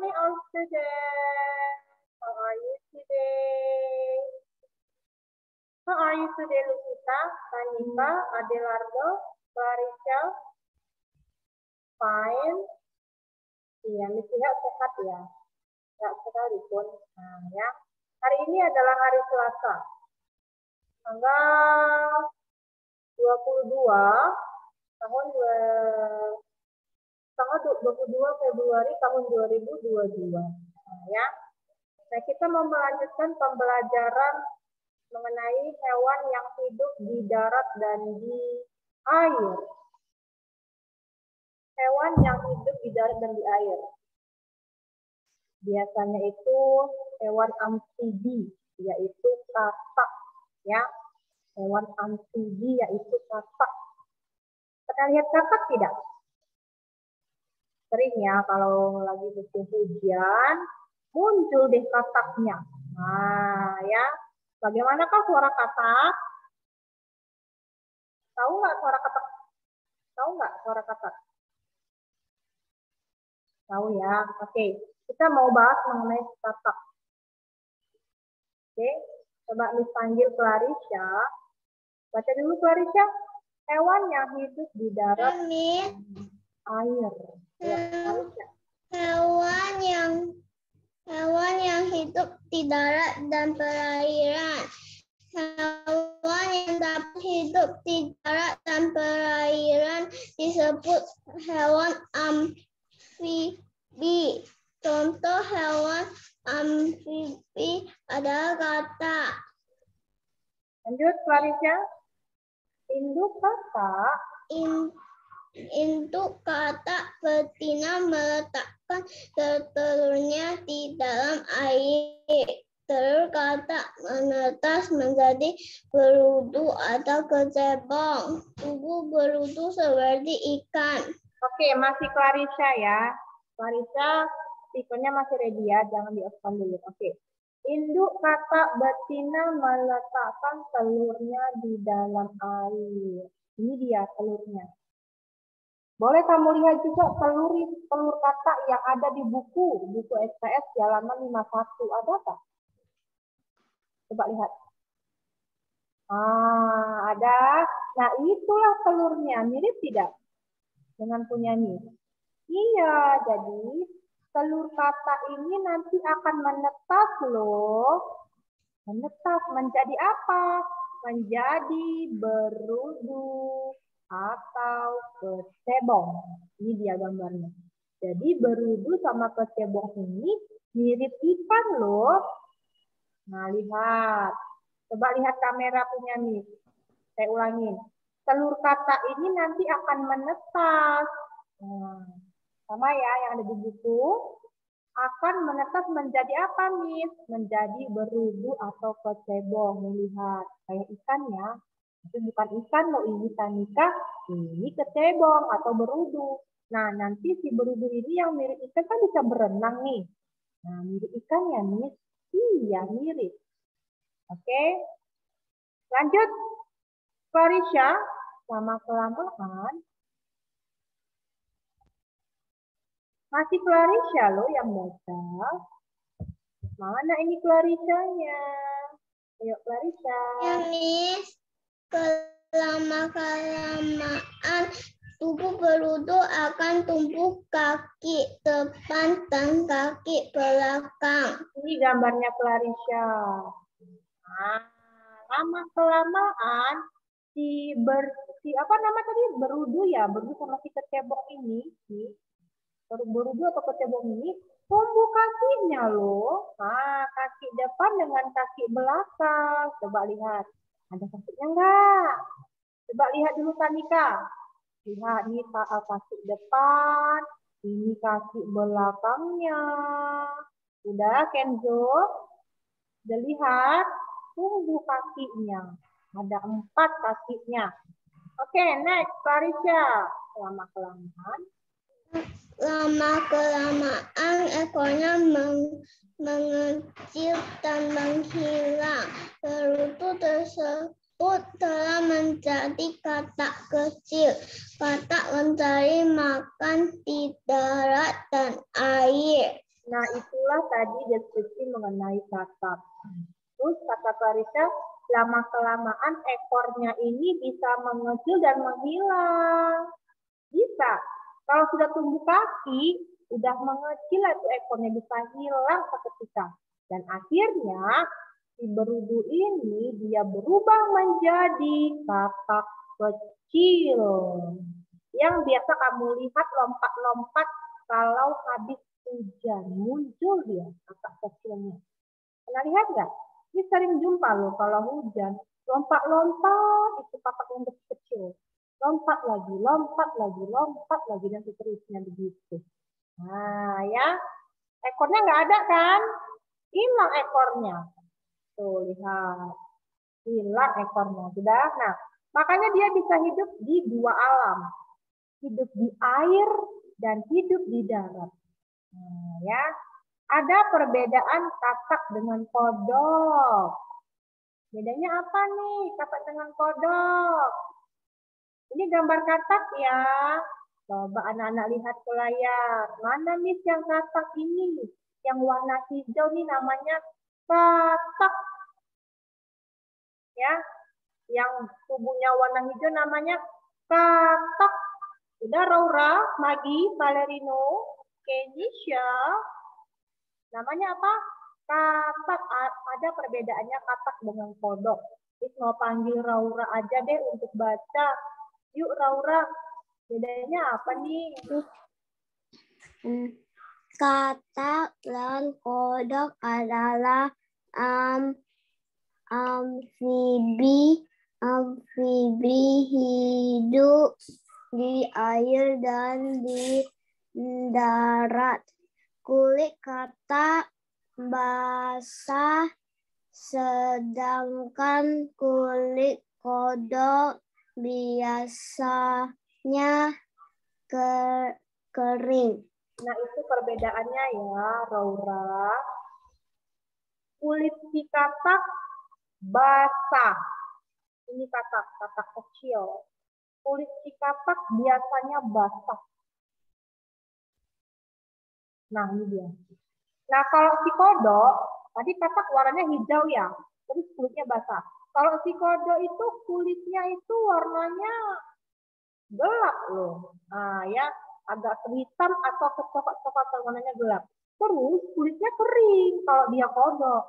morning, all students. How are you today? How are you today, Lucita, Tanika, Adelardo, Clarissa? Fine. Iya, lihat sehat ya. Sehat sekalipun. Nah, ya. Hari ini adalah hari Selasa. Tanggal 22 tahun 2 tanggal 22 Februari tahun 2022. Nah, ya. Nah, kita mau melanjutkan pembelajaran mengenai hewan yang hidup di darat dan di air. Hewan yang hidup di darat dan di air. Biasanya itu hewan amfibi, yaitu katak. Ya, hewan amfibi yaitu katak. Pernah lihat katak tidak? Sering ya kalau lagi musim hujan muncul deh kataknya. Nah ya, bagaimanakah suara katak? Tahu nggak suara katak? Tahu nggak suara katak? Tahu ya. Oke, kita mau bahas mengenai katak. Oke, coba Miss panggil Clarisha. Baca dulu Clarisha. Hewan yang hidup di darat air. Hewan yang hewan yang hidup di darat dan perairan. Hewan yang dapat hidup di darat dan perairan disebut hewan amfibi. Contoh hewan amfibi adalah kata. Lanjut, Clarissa. Induk kata. In, untuk kata betina meletakkan telurnya di dalam air. Telur kata menetas menjadi berudu atau kecebong. Tubuh berudu seperti ikan. Oke, masih Clarissa ya. Clarissa, tipenya masih ready ya, jangan di dulu. Oke. Induk kata betina meletakkan telurnya di dalam air. Ini dia telurnya. Boleh kamu lihat juga telur telur kata yang ada di buku, buku SPS halaman 51. Ada apa? Coba lihat. Ah, ada. Nah, itulah telurnya. Mirip tidak? Dengan punya nih. Iya, jadi telur kata ini nanti akan menetas loh. Menetas menjadi apa? Menjadi berudu atau kecebong. Ini dia gambarnya. Jadi berudu sama kecebong ini mirip ikan loh. Nah, lihat. Coba lihat kamera punya nih. Saya ulangin. Telur kata ini nanti akan menetas. Nah, sama ya yang ada di buku. Akan menetas menjadi apa, Miss? Menjadi berudu atau kecebong. Lihat, kayak ikan ya. Itu bukan ikan loh ini tanika, ini kecebong atau berudu. Nah, nanti si berudu ini yang mirip ikan kan bisa berenang nih. Nah, mirip ikan ya, Miss? Iya, mirip. Oke. Lanjut. Clarisha, sama kelamaan. Masih Clarisha loh yang baca. Mana ini Clarissa-nya? Ayo Clarissa. Ya, Miss kelama-kelamaan tubuh berudu akan tumbuh kaki depan dan kaki belakang. Ini gambarnya Clarissa. Nah, lama kelamaan si ber si apa nama tadi berudu ya berudu sama si kecebong ini si berudu atau kecebong ini tumbuh kakinya loh. Nah, kaki depan dengan kaki belakang. Coba lihat. Ada kakinya enggak? Coba lihat dulu Tanika. Lihat nih kaki depan, ini kaki belakangnya. Udah Kenzo? Udah lihat? Tumbuh kakinya. Ada empat kakinya. Oke, okay, next, Parisha. Lama kelamaan. Lama kelamaan ekornya meng mengecil dan menghilang. Berutu tersebut telah menjadi katak kecil. Katak mencari makan di darat dan air. Nah, itulah tadi deskripsi mengenai katak. Terus kata Clarissa, lama-kelamaan ekornya ini bisa mengecil dan menghilang. Bisa. Kalau sudah tumbuh kaki, udah mengecil itu ekornya bisa hilang seketika. Dan akhirnya si berudu ini dia berubah menjadi katak kecil. Yang biasa kamu lihat lompat-lompat kalau habis hujan. Muncul dia katak kecilnya. Pernah lihat nggak? Ini sering jumpa loh kalau hujan. Lompat-lompat itu katak yang kecil. Lompat lagi, lompat lagi, lompat lagi, dan seterusnya begitu. Nah ya, ekornya nggak ada kan? Hilang ekornya. Tuh lihat. Hilang ekornya. Sudah. Nah, makanya dia bisa hidup di dua alam. Hidup di air dan hidup di darat. Nah, ya. Ada perbedaan katak dengan kodok. Bedanya apa nih katak dengan kodok? Ini gambar katak ya. Coba anak-anak lihat ke layar. Mana nih yang katak ini? Yang warna hijau nih namanya katak. Ya, yang tubuhnya warna hijau namanya katak. Udah Raura, Magi, Valerino, Kenisha. Namanya apa? Katak. Ada perbedaannya katak dengan kodok. Terus mau panggil Raura aja deh untuk baca. Yuk Raura, bedanya apa nih? Hmm. Katak dan kodok adalah um, amfibi amfibi hidup di air dan di darat. Kulit kata basah, sedangkan kulit kodok biasanya ke kering. Nah, itu perbedaannya ya, Raura. Kulit si katak basah. Ini katak, katak kecil. Kulit si katak biasanya basah. Nah, ini dia. Nah, kalau si kodok, tadi katak warnanya hijau ya, terus kulitnya basah. Kalau si kodok itu kulitnya itu warnanya gelap loh. Nah, ya, agak hitam atau kecoklat-coklat warnanya gelap. Terus kulitnya kering kalau dia kodok.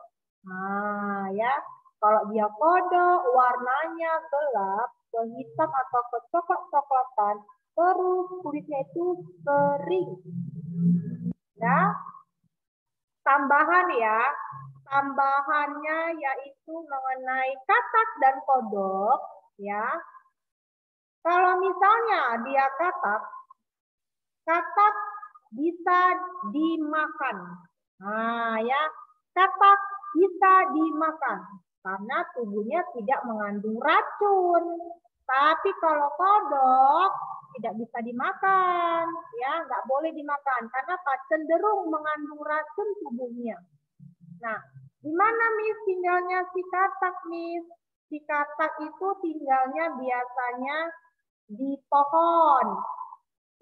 Nah, ya, kalau dia kodok warnanya gelap, kehitam atau kecoklat-coklatan, terus kulitnya itu kering. Ya. Tambahan ya. Tambahannya yaitu mengenai katak dan kodok ya. Kalau misalnya dia katak, katak bisa dimakan. Nah, ya. Katak bisa dimakan karena tubuhnya tidak mengandung racun. Tapi kalau kodok tidak bisa dimakan, ya nggak boleh dimakan karena cenderung mengandung racun tubuhnya. Nah, di mana Miss tinggalnya si katak, Miss? Si katak itu tinggalnya biasanya di pohon.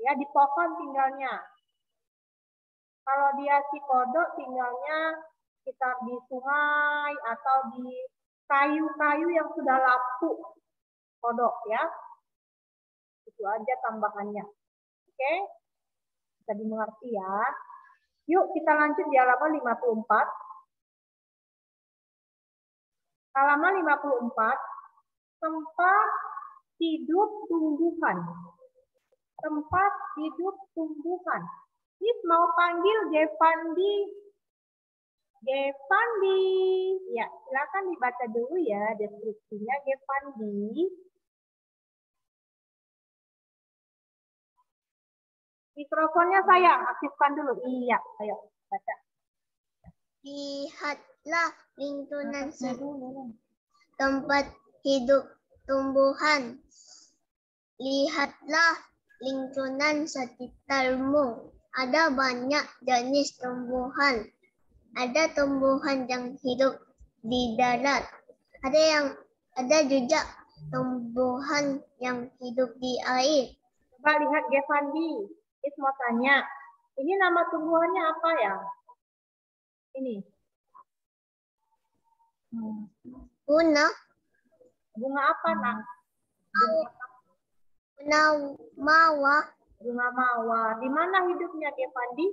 Ya, di pohon tinggalnya. Kalau dia si kodok tinggalnya sekitar di sungai atau di kayu-kayu yang sudah lapuk kodok ya. Itu aja tambahannya. Oke? Bisa dimengerti ya. Yuk kita lanjut di halaman 54. Halaman 54. Tempat hidup tumbuhan. Tempat hidup tumbuhan. Ini mau panggil Devandi. Devandi. Ya, silakan dibaca dulu ya deskripsinya Devandi. Mikrofonnya saya aktifkan dulu. Iya, ayo baca. Lihatlah lingkungan tempat hidup tumbuhan. Lihatlah lingkungan sekitarmu. Ada banyak jenis tumbuhan. Ada tumbuhan yang hidup di darat. Ada yang ada juga tumbuhan yang hidup di air. Coba lihat Gevandi. Is mau tanya, ini nama tumbuhannya apa ya? Ini. Bunga. Bunga apa, nak? Bunga mawar. Bunga mawar. Di mana hidupnya, Devandi?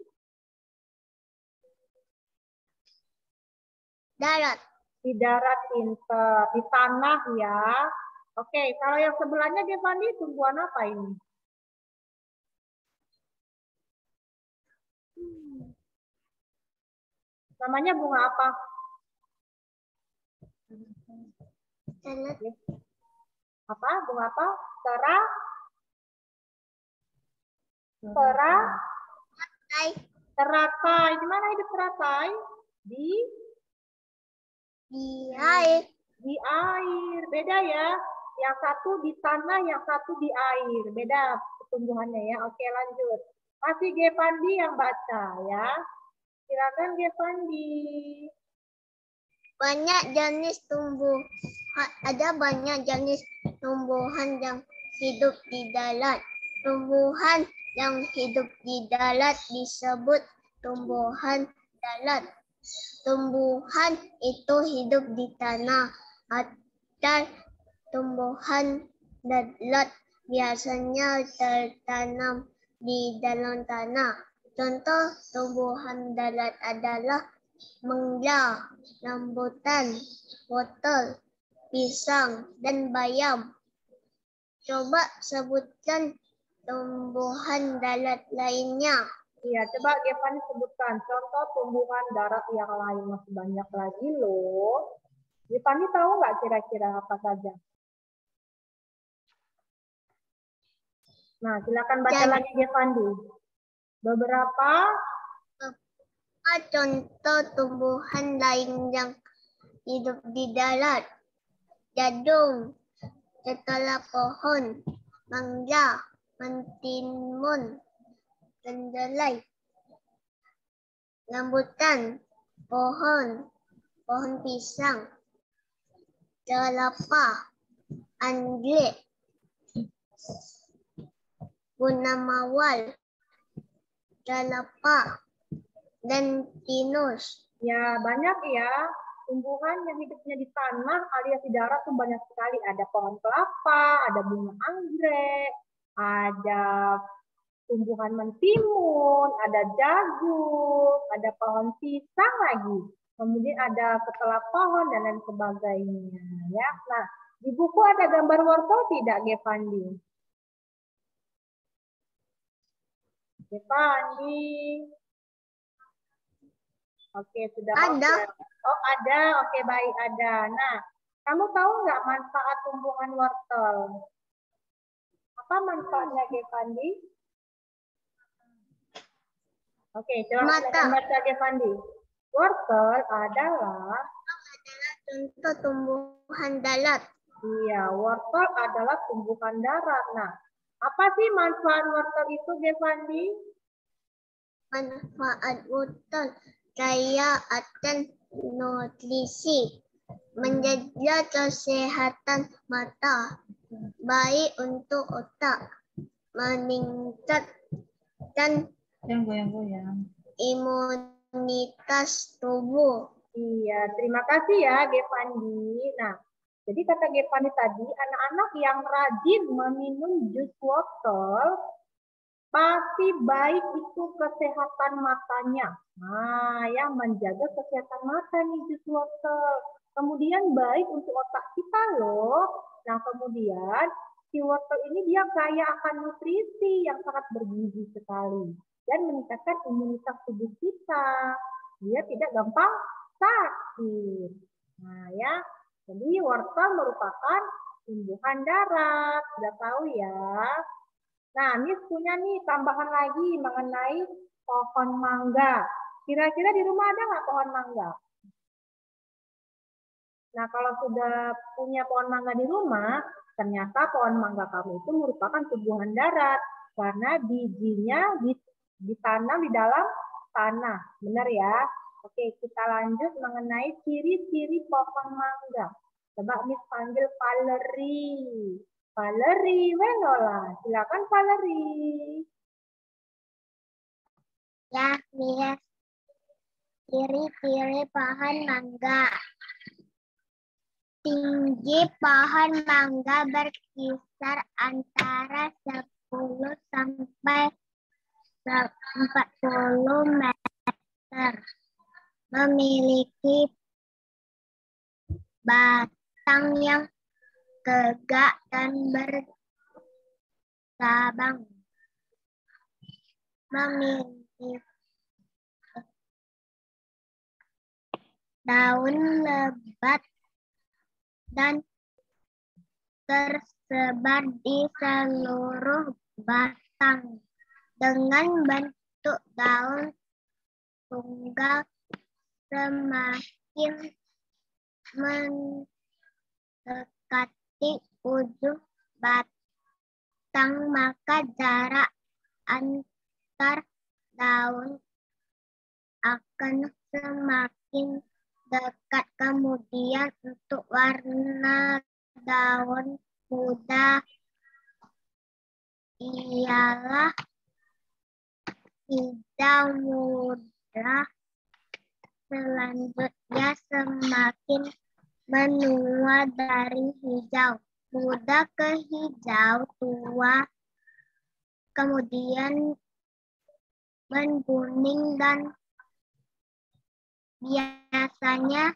Darat. Di darat pinter. Di tanah ya. Oke, kalau yang sebelahnya Devandi tumbuhan apa ini? Namanya bunga apa? Salad. Apa? Bunga apa? Tera? Tera? Hai. Teratai. Di mana hidup teratai? Di Di air. di air. Beda ya. Yang satu di tanah, yang satu di air. Beda tumbuhannya ya. Oke, lanjut. Masih Gepandi yang baca ya. Silakan Gepandi. Banyak jenis tumbuh. Ada banyak jenis tumbuhan yang hidup di darat. Tumbuhan yang hidup di darat disebut tumbuhan darat. Tumbuhan itu hidup di tanah. Ada tumbuhan darat biasanya tertanam di dalam tanah. Contoh tumbuhan darat adalah mangga, rambutan, wortel, pisang, dan bayam. Coba sebutkan tumbuhan darat lainnya. Iya, coba Gepandi sebutkan contoh tumbuhan darat yang lain masih banyak lagi loh. Gepandi tahu nggak kira-kira apa saja? Nah, silakan baca Jadi- lagi Gepandi. Beberapa Apa contoh tumbuhan lain yang hidup di darat? Jadung, setelah pohon, mangga, mentimun, kedelai, rambutan, pohon, pohon pisang, kelapa, anggrek, bunga mawar, kelapa, dan pinus. Ya, banyak ya. Tumbuhan yang hidupnya di tanah alias di darat tuh banyak sekali. Ada pohon kelapa, ada bunga anggrek, ada tumbuhan mentimun, ada jagung, ada pohon pisang lagi. Kemudian ada ketela pohon dan lain sebagainya. Ya, nah di buku ada gambar wortel tidak, Gepandi? Gepandi. Oke, sudah Ada. oke. Oh, ada. Oke, baik, ada. Nah, kamu tahu nggak manfaat tumbuhan wortel? Apa manfaatnya, Gepandi? Oke, coba baca Gepandi. Wortel adalah, Contoh tumbuhan darat. iya, wortel adalah tumbuhan darat. Nah, apa sih manfaat wortel itu, Gepandi? Manfaat wortel kaya akan nutrisi, menjaga kesehatan mata, baik untuk otak, meningkatkan Yang goyang-goyang. imunitas tubuh. Iya, terima kasih ya Gepandi. Nah, jadi kata Gepandi tadi, anak-anak yang rajin meminum jus wortel pasti baik itu kesehatan matanya. Nah, yang menjaga kesehatan mata nih jus wortel. Kemudian baik untuk otak kita loh. Nah, kemudian si wortel ini dia kaya akan nutrisi yang sangat bergizi sekali dan meningkatkan imunitas tubuh kita. Dia tidak gampang sakit. Nah, ya. Jadi wortel merupakan tumbuhan darat. Sudah tahu ya. Nah, Miss punya nih tambahan lagi mengenai pohon mangga. Kira-kira di rumah ada nggak pohon mangga? Nah, kalau sudah punya pohon mangga di rumah, ternyata pohon mangga kamu itu merupakan tumbuhan darat karena bijinya di- ditanam di dalam tanah. Benar ya? Oke, kita lanjut mengenai ciri-ciri pohon mangga. Coba Miss panggil Valeri. Valeri, Wenola. Silakan Valeri. Ya, Mira. Ciri-ciri pohon mangga. Tinggi pohon mangga berkisar antara 10 sampai 40 meter. Memiliki batang yang tegak dan bercabang. Memiliki daun lebat dan tersebar di seluruh batang dengan bentuk daun tunggal semakin mendekati ujung batang maka jarak antar daun akan semakin dekat. Kemudian untuk warna daun muda ialah hijau muda selanjutnya semakin menua dari hijau muda ke hijau tua kemudian menguning dan biasanya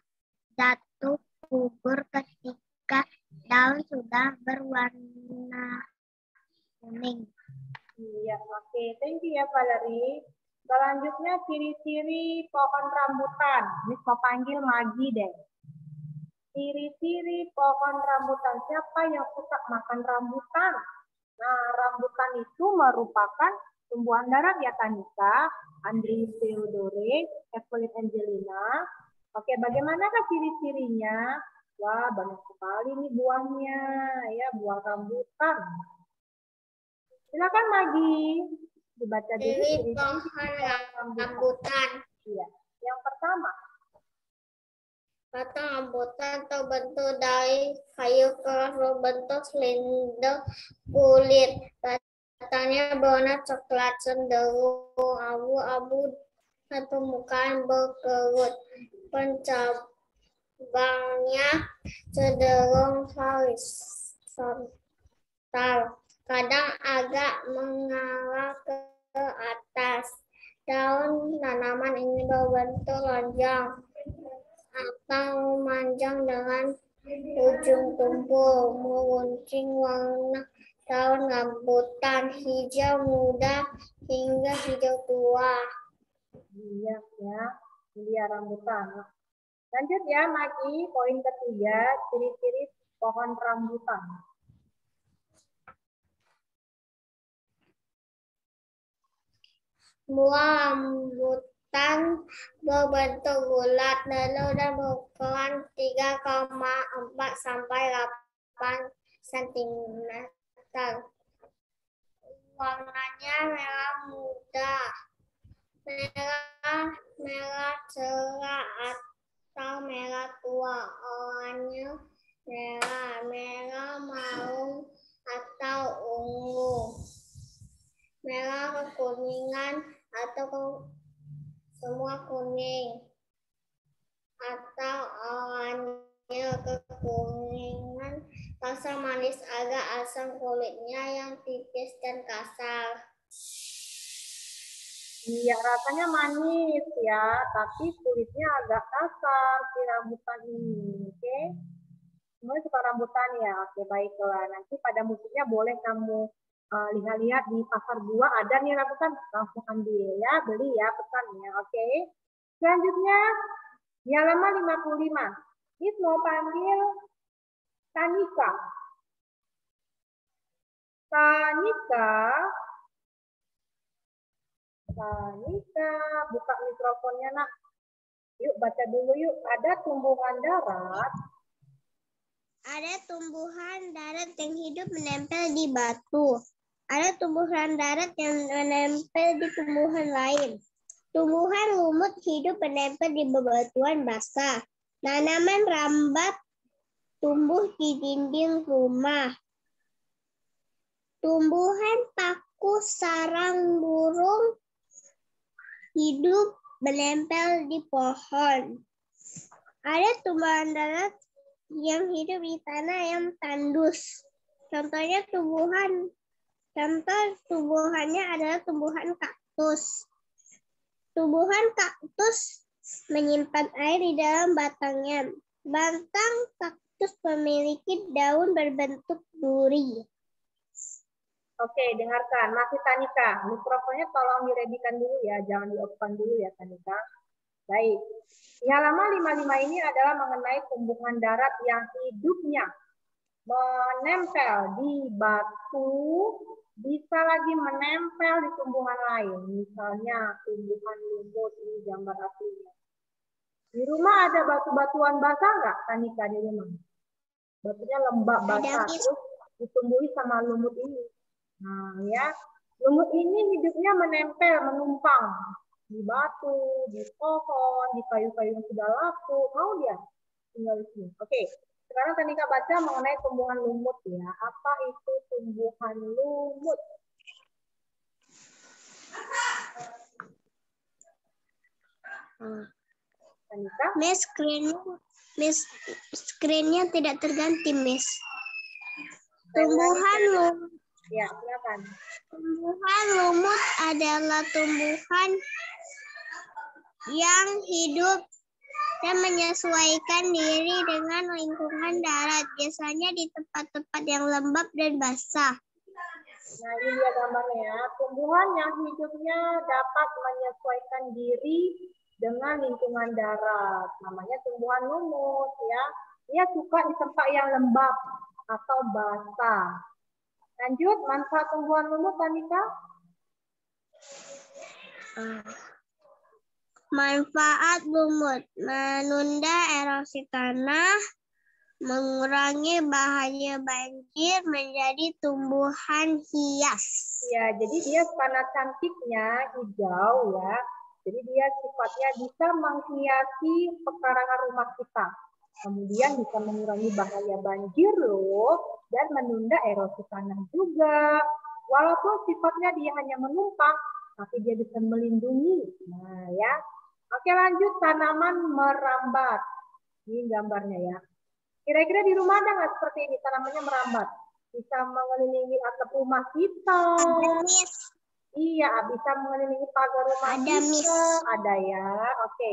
jatuh gugur ketika daun sudah berwarna kuning. Iya, oke. Okay. Thank you ya Valerie. Selanjutnya ciri-ciri pohon rambutan. Ini mau panggil Magi deh. Ciri-ciri pohon rambutan. Siapa yang suka makan rambutan? Nah, rambutan itu merupakan tumbuhan darat ya Tanika, Andri Theodore, Evelyn Angelina. Oke, bagaimanakah ciri-cirinya? Wah, banyak sekali nih buahnya, ya buah rambutan. Silakan Magi, dibaca dulu. Ciri pohon rambutan. Iya, yang pertama. Batang rambutan terbentuk dari kayu keras berbentuk silinder kulit. Batangnya berwarna coklat cenderung abu-abu dan permukaan berkerut. Pencabangnya cenderung horizontal, kadang agak mengarah ke atas. Daun tanaman ini berbentuk lonjong atau memanjang dengan ujung tumpul, menguncing warna daun rambutan hijau muda hingga hijau tua. Iya ya, dia rambutan. Lanjut ya, Maki. Poin ketiga, ciri-ciri pohon rambutan. Buah rambutan berbentuk bulat, lalu dan berukuran 3,4 sampai 8 cm warnanya merah muda, merah merah cerah atau merah tua, oranye merah, merah maung atau ungu, merah kekuningan atau semua kuning, atau oranye kekuningan Rasa manis agak asam kulitnya yang tipis dan kasar. Iya, rasanya manis ya, tapi kulitnya agak kasar si rambutan ini. Oke. Okay? Semua suka rambutan ya. Oke, baiklah. Nanti pada musimnya boleh kamu lihat-lihat uh, di pasar buah ada nih rambutan, langsung ambil ya, beli ya pesannya. Oke. Okay? Selanjutnya di halaman 55. Ini mau panggil Tanika. Tanika. Tanika, buka mikrofonnya nak. Yuk baca dulu yuk. Ada tumbuhan darat. Ada tumbuhan darat yang hidup menempel di batu. Ada tumbuhan darat yang menempel di tumbuhan lain. Tumbuhan lumut hidup menempel di bebatuan basah. Tanaman rambat tumbuh di dinding rumah. Tumbuhan paku sarang burung hidup menempel di pohon. Ada tumbuhan darat yang hidup di tanah yang tandus. Contohnya tumbuhan contoh tumbuhannya adalah tumbuhan kaktus. Tumbuhan kaktus menyimpan air di dalam batangnya. Batang kaktus memiliki daun berbentuk duri. Oke, dengarkan. Masih Tanika. Mikrofonnya tolong diredikan dulu ya. Jangan di dulu ya, Tanika. Baik. Di halaman 55 ini adalah mengenai tumbuhan darat yang hidupnya menempel di batu, bisa lagi menempel di tumbuhan lain. Misalnya tumbuhan lumut, ini gambar aslinya. Di rumah ada batu-batuan basah nggak, Tanika, di rumah? Batunya lembab basah, terus ditumbuhi sama lumut ini. Nah, ya. Lumut ini hidupnya menempel, menumpang di batu, di pohon, di kayu-kayu yang sudah laku. Mau dia tinggal di sini. Oke. Sekarang Tanika baca mengenai tumbuhan lumut ya. Apa itu tumbuhan lumut? Tanika? Miss, screen Miss, screennya tidak terganti, Miss. Tumbuhan lumut Ya, silakan. Tumbuhan lumut adalah tumbuhan yang hidup dan menyesuaikan diri dengan lingkungan darat, biasanya di tempat-tempat yang lembab dan basah. Nah, ini dia gambarnya ya. Tumbuhan yang hidupnya dapat menyesuaikan diri dengan lingkungan darat. Namanya tumbuhan lumut ya. Dia suka di tempat yang lembab atau basah. Lanjut, manfaat tumbuhan lumut, Tanika. Manfaat lumut menunda erosi tanah, mengurangi bahaya banjir menjadi tumbuhan hias. Ya, jadi dia warna cantiknya hijau ya. Jadi dia sifatnya bisa menghiasi pekarangan rumah kita. Kemudian bisa mengurangi bahaya banjir loh dan menunda erosi tanah juga. Walaupun sifatnya dia hanya menumpang, tapi dia bisa melindungi. Nah ya. Oke lanjut tanaman merambat. Ini gambarnya ya. Kira-kira di rumah ada nggak seperti ini tanamannya merambat? Bisa mengelilingi atap rumah kita. Iya, bisa mengelilingi pagar rumah ada, kita. Miss. Ada ya. Oke.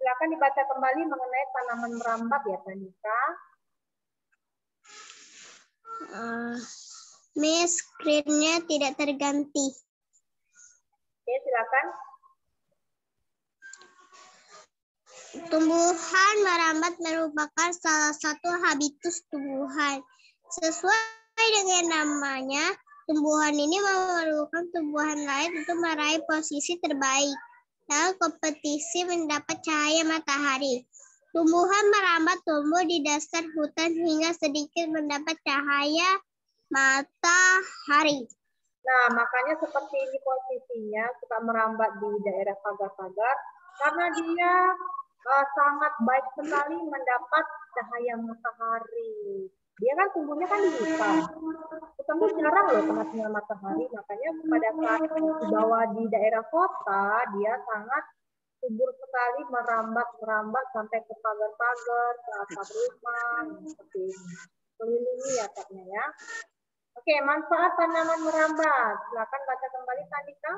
Silakan dibaca kembali mengenai tanaman merambat ya, Tanika. Uh, Miss, screen-nya tidak terganti. Oke, silakan. Tumbuhan merambat merupakan salah satu habitus tumbuhan. Sesuai dengan namanya, tumbuhan ini memerlukan tumbuhan lain untuk meraih posisi terbaik dalam kompetisi mendapat cahaya matahari. Tumbuhan merambat tumbuh di dasar hutan hingga sedikit mendapat cahaya matahari. Nah, makanya seperti ini posisinya suka merambat di daerah pagar-pagar karena dia uh, sangat baik sekali mendapat cahaya matahari. Dia kan tumbuhnya kan di hutan. Itu jarang loh sinar matahari, makanya pada saat dibawa di daerah kota, dia sangat subur sekali merambat-merambat sampai ke pagar-pagar, ke atap rumah, seperti ini. Kelilingi ya katanya ya. Oke, manfaat tanaman merambat. Silakan baca kembali Tanika.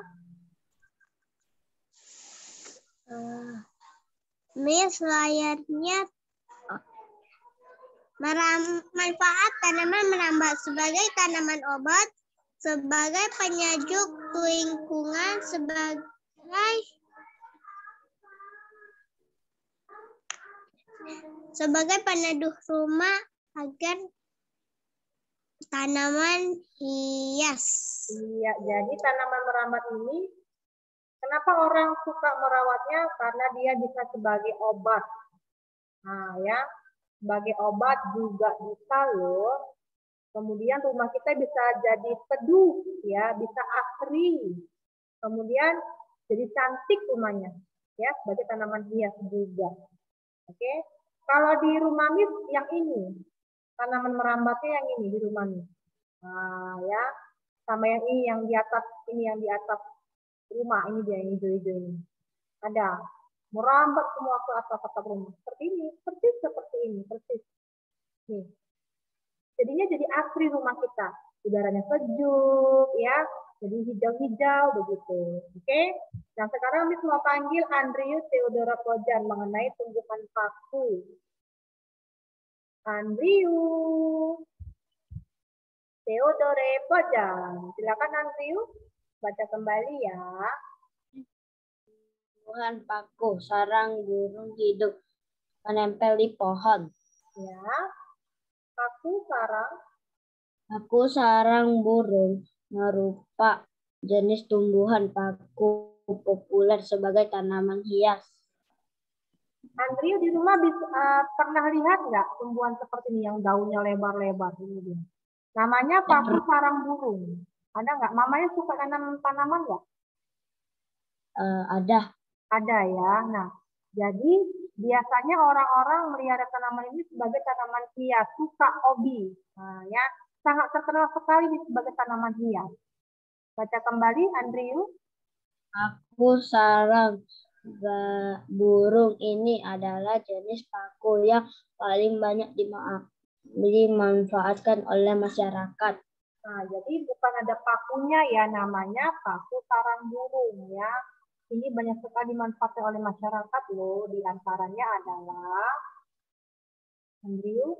Uh, Miss layarnya Meram, manfaat tanaman merambat sebagai tanaman obat, sebagai penyejuk lingkungan, sebagai sebagai peneduh rumah agar tanaman hias. Iya, jadi tanaman merambat ini kenapa orang suka merawatnya? Karena dia bisa sebagai obat. Nah, ya, sebagai obat juga bisa loh. Kemudian rumah kita bisa jadi teduh ya, bisa asri. Kemudian jadi cantik rumahnya ya sebagai tanaman hias juga. Oke. Kalau di rumah mis yang ini tanaman merambatnya yang ini di rumah mis. Nah, ya. Sama yang ini yang di atas ini yang di atas rumah ini dia ini hijau-hijau ini. Ada. Merambat semua ke atas atap rumah. Seperti ini. Persis seperti ini. Persis. Nih. Jadinya jadi asri rumah kita. Udaranya sejuk, ya. Jadi hijau-hijau begitu. Oke. Okay? Nah sekarang Miss mau panggil Andrius Theodora Pojan mengenai tumbuhan paku. Andrius. Theodore Pojan. Silakan Andrius. Baca kembali ya. Tumbuhan paku, sarang burung hidup menempel di pohon. Ya. Paku, sarang. Paku, sarang burung merupakan jenis tumbuhan paku populer sebagai tanaman hias. Andrew di rumah bisa, uh, pernah lihat nggak tumbuhan seperti ini yang daunnya lebar-lebar ini? Namanya paku sarang burung. Ada nggak? Mamanya suka tanam tanaman nggak? Uh, ada. Ada ya. Nah, jadi biasanya orang-orang melihara tanaman ini sebagai tanaman hias, suka hobi. Nah, ya, sangat terkenal sekali sebagai tanaman hias. Baca kembali, Andrew. Aku sarang burung ini adalah jenis paku yang paling banyak dimanfaatkan oleh masyarakat. Nah, jadi bukan ada pakunya ya, namanya paku sarang burung ya. Ini banyak sekali dimanfaatkan oleh masyarakat loh. Di antaranya adalah Andrew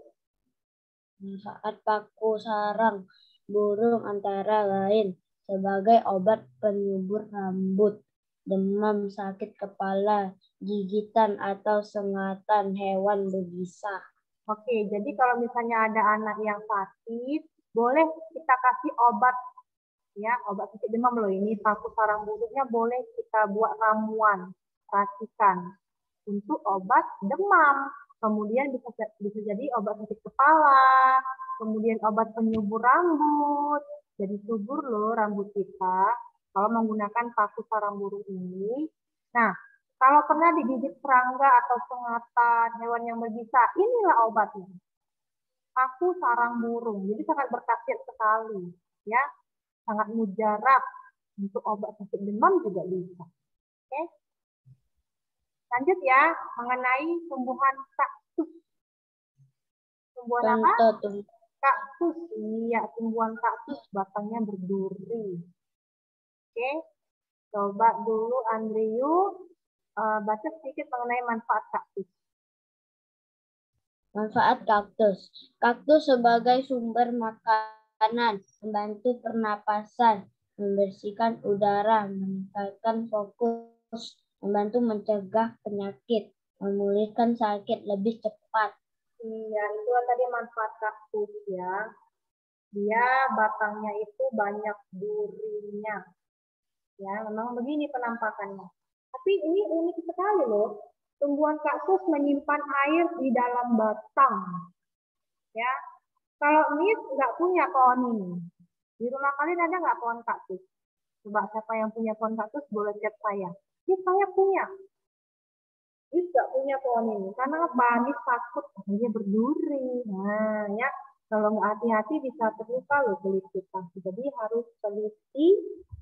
saat paku sarang burung antara lain sebagai obat penyubur rambut, demam, sakit kepala, gigitan atau sengatan hewan berbisa. Oke, jadi kalau misalnya ada anak yang sakit, boleh kita kasih obat ya, obat sakit demam loh ini paku sarang burungnya boleh kita buat ramuan, racikan untuk obat demam. Kemudian bisa bisa jadi obat sakit kepala, kemudian obat penyubur rambut. Jadi subur loh rambut kita kalau menggunakan paku sarang burung ini. Nah, kalau pernah digigit serangga atau sengatan hewan yang berbisa, inilah obatnya. Paku sarang burung. Jadi sangat berkhasiat sekali, ya. Sangat mujarab untuk obat sakit demam juga bisa. Oke. Lanjut ya, mengenai tumbuhan kaktus. Tumbuhan apa? Kaktus, iya tumbuhan kaktus batangnya berduri. Oke, coba dulu Andrew uh, baca sedikit mengenai manfaat kaktus. Manfaat kaktus. Kaktus sebagai sumber makanan, membantu pernapasan, membersihkan udara, meningkatkan fokus, membantu mencegah penyakit, memulihkan sakit lebih cepat. Iya, itu tadi manfaat kaktus ya. Dia batangnya itu banyak durinya. Ya, memang begini penampakannya. Tapi ini unik sekali loh. Tumbuhan kaktus menyimpan air di dalam batang. Ya, kalau Miss nggak punya pohon ini, di rumah kalian ada nggak pohon kaktus? Coba siapa yang punya pohon kaktus boleh chat saya. Ini saya punya. Ini nggak punya pohon ini karena Banis takut dia berduri. Nah, ya kalau nggak hati-hati bisa terluka loh kulit kita. Jadi harus teliti,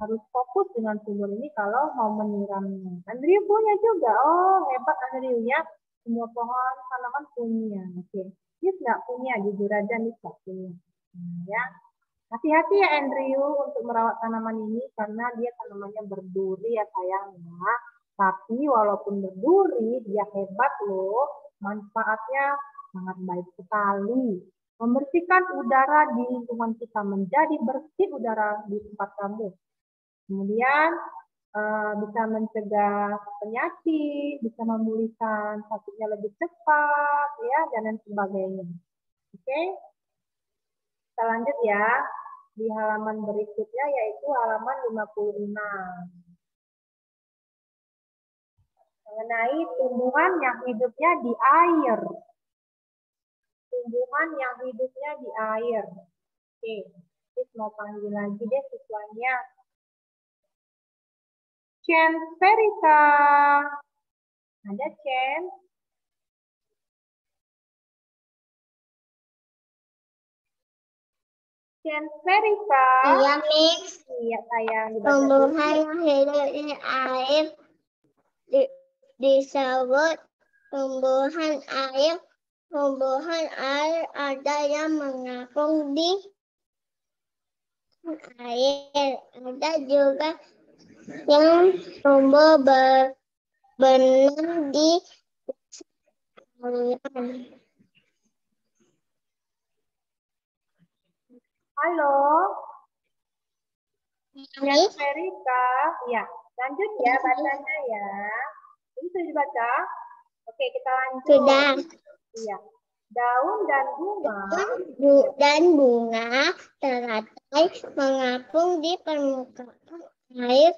harus fokus dengan sumur ini kalau mau menyiramnya. Andrew punya juga. Oh, hebat Andrew ya. Semua pohon tanaman punya. Oke. Dia nggak punya, jujur aja nih nggak punya. Nah, ya. Hati-hati ya Andrew untuk merawat tanaman ini karena dia tanamannya berduri ya sayangnya. Tapi walaupun berduri, dia hebat loh. Manfaatnya sangat baik sekali. Membersihkan udara di lingkungan kita menjadi bersih udara di tempat kamu. Kemudian uh, bisa mencegah penyakit, bisa memulihkan sakitnya lebih cepat, ya, dan lain sebagainya. Oke, okay? kita lanjut ya di halaman berikutnya yaitu halaman 56. Mengenai tumbuhan yang hidupnya di air. Tumbuhan yang hidupnya di air. Oke, Sis mau panggil lagi deh siswanya. Chen Verita. Ada Chen? Chen Verika. Iya, Mix. Iya, sayang. Tumbuhan yang hidup di air di, disebut tumbuhan air. Tumbuhan air ada yang mengapung di air. Ada juga yang tumbuh berbenam di aliran. Halo. Ini Erika, ya. Lanjut ya bacanya ya. Ini sudah dibaca? Oke, kita lanjut. sudah Iya. Daun dan bunga Bu- dan bunga teratai mengapung di permukaan air.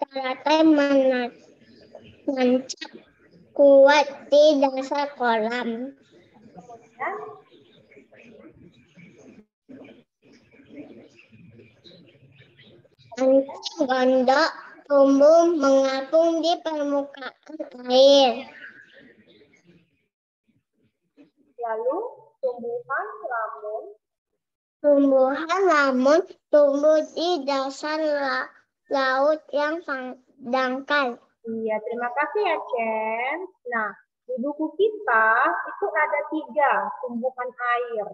Teratai menancap kuat di dasar kolam. kemudian Anjing gondok tumbuh mengapung di permukaan air. Lalu tumbuhan lamun Tumbuhan lamun tumbuh di dasar la- laut yang dangkal. Iya, terima kasih ya, Chen. Nah, di buku kita itu ada tiga tumbuhan air.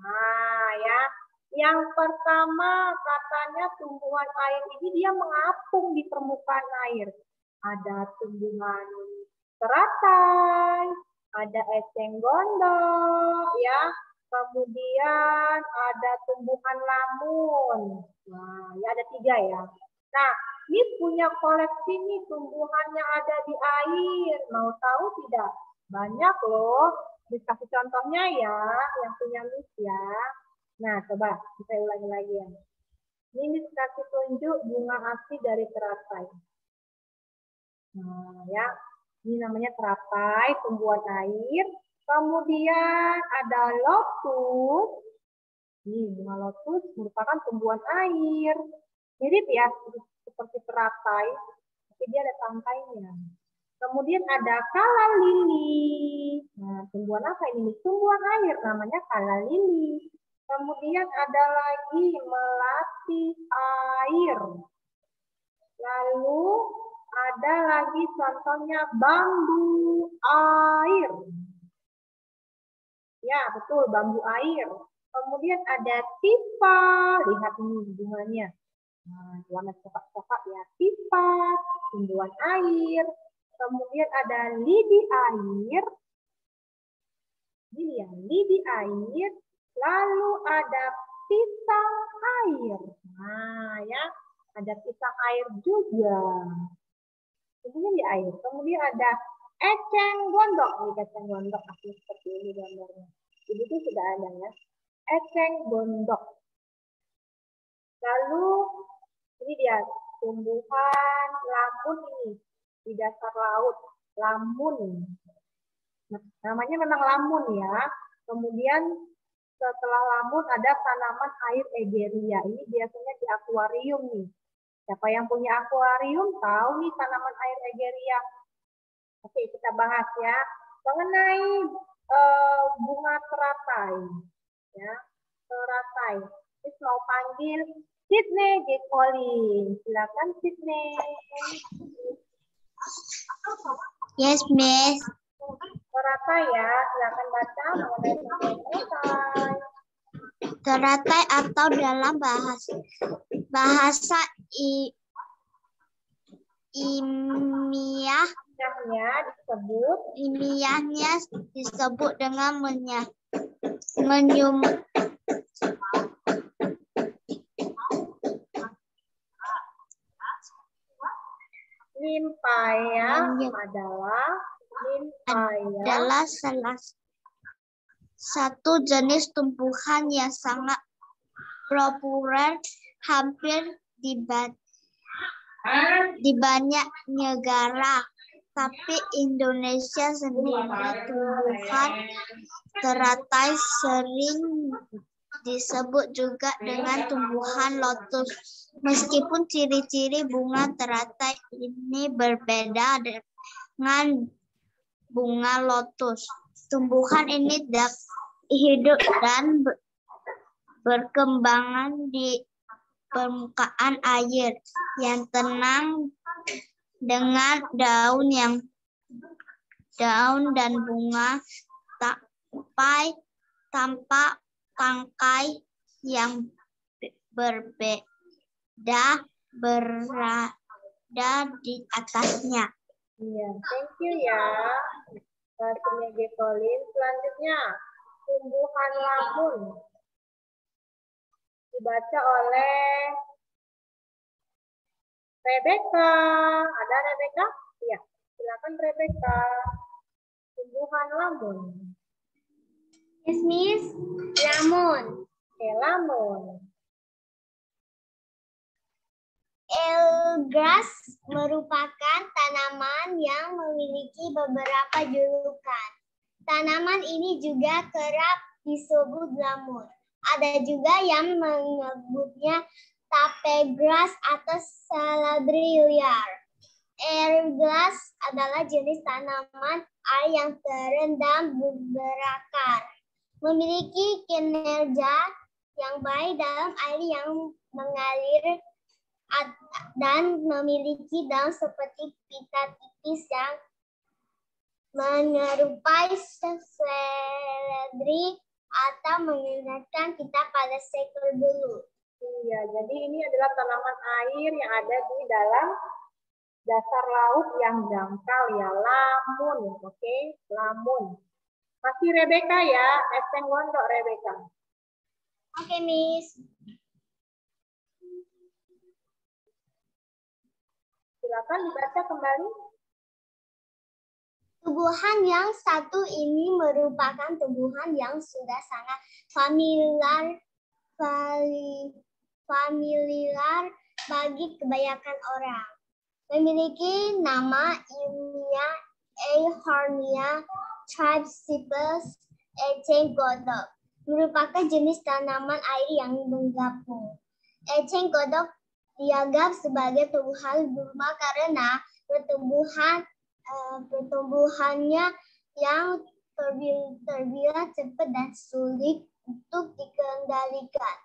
Nah, ya. Yang pertama katanya tumbuhan air ini dia mengapung di permukaan air. Ada tumbuhan teratai, ada eceng gondok, ya. Kemudian ada tumbuhan lamun. Nah, ya ada tiga ya. Nah, ini punya koleksi nih tumbuhannya ada di air. Mau tahu tidak? Banyak loh. Dikasih contohnya ya, yang punya Miss ya. Nah, coba kita ulangi lagi ya. Ini kasih tunjuk bunga asli dari teratai. Nah, ya. Ini namanya teratai, tumbuhan air. Kemudian ada lotus. Ini bunga lotus merupakan tumbuhan air. Mirip ya, seperti teratai, tapi dia ada tangkainya. Kemudian ada kala lili. Nah, tumbuhan apa ini? Tumbuhan air, namanya kala lili. Kemudian ada lagi melati air. Lalu ada lagi contohnya bambu air. Ya, betul, bambu air. Kemudian ada tipa. Lihat ini bunganya. Nah, warna coklat-coklat ya. Tipa, tumbuhan air. Kemudian ada lidi air. Ini ya, lidi air. Lalu ada pisang air. Nah, ya. Ada pisang air juga. Kemudian di air. Kemudian ada eceng gondok. Nih, eceng gondok. Asli seperti ini gambarnya. Jadi itu sudah ada ya. Eceng gondok. Lalu ini dia tumbuhan lamun ini di dasar laut, lamun. Namanya memang lamun ya. Kemudian setelah lamun ada tanaman air egeria. Ini biasanya di akuarium nih. Siapa yang punya akuarium tahu nih tanaman air egeria. Oke, kita bahas ya mengenai eh, bunga teratai. Ya, teratai. Terus mau panggil Sydney J. Collins. Silakan Sydney. Yes, Miss. Teratai ya, silakan baca mengenai teratai. Teratai atau dalam bahasa bahasa i, ilmiah. Namanya disebut. Ilmiahnya disebut dengan menya, menyum, limpaya adalah limpaya adalah salah satu jenis tumbuhan yang sangat populer hampir di, ba- di banyak negara. Tapi Indonesia sendiri tumbuhan teratai sering disebut juga dengan tumbuhan lotus. Meskipun ciri-ciri bunga teratai ini berbeda dengan bunga lotus. Tumbuhan ini hidup dan ber- berkembangan di permukaan air yang tenang dengan daun yang daun dan bunga sampai tanpa tangkai yang berbeda berada di atasnya. Iya, thank you ya. Kasihnya Gekolin. Selanjutnya, tumbuhan lamun. Dibaca oleh Rebecca. Ada Rebecca? Iya, silakan Rebecca. Tumbuhan lamun. Yes, Miss. Lamun. Oke, lamun. Elgras merupakan tanaman yang memiliki beberapa julukan. Tanaman ini juga kerap disebut lamun. Ada juga yang menyebutnya tape grass atau saladriliar. Airglass adalah jenis tanaman air yang terendam berakar. Memiliki kinerja yang baik dalam air yang mengalir dan memiliki daun seperti pita tipis yang menyerupai seledri atau mengingatkan kita pada seekor dulu. Iya, jadi ini adalah tanaman air yang ada di dalam dasar laut yang dangkal ya, lamun, oke, okay? lamun. Masih Rebecca ya, Esteng Wondok Rebecca. Oke, okay, Miss. Silakan dibaca kembali. Tumbuhan yang satu ini merupakan tumbuhan yang sudah sangat familiar, familiar bagi kebanyakan orang. Memiliki nama ilmiah Eihornia tripsipus eceng godok. Merupakan jenis tanaman air yang menggabung. Eceng godok dianggap sebagai tumbuhan gulma karena pertumbuhan uh, pertumbuhannya yang terbilang cepat dan sulit untuk dikendalikan.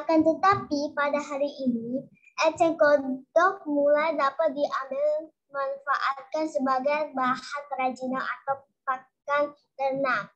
Akan tetapi pada hari ini, eceng kodok mulai dapat diambil manfaatkan sebagai bahan kerajinan atau pakan ternak.